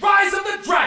Rise of the Dragon!